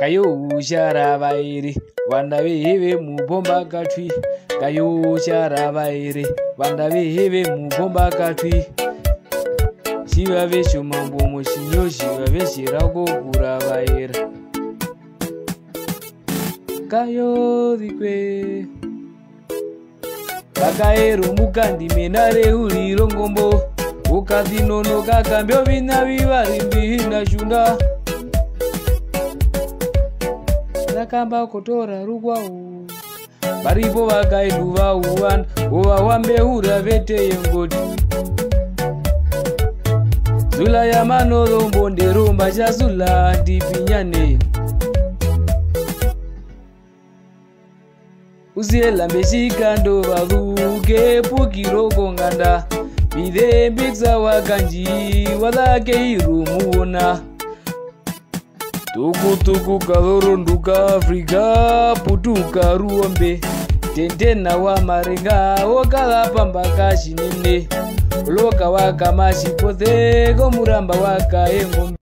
kayousharavaere vana veheve mubomba katwi kayousharavaere vana veheve mubomba katwi shiva veshomambomo chinyo shiva veshera kogura vaera kayorikwe vakaerumuka ndimena reuri rongombo ukazinonoka kambyovinavi varimbina shunda rakamba kutora rugwahu varipo vakainhuvahuwanda wovawambeura veteyengoti zula yamanorombo nderomba chazula ndipinyane uziye lambe chikando valuke pukirokonganda mirembitsa wakanjiwa lake irumuona tukutuku kaloronduka africa putuka ruombe tendena wa marenga wokala pambaka chinene loka wakamachipothe komuramba wakaengombe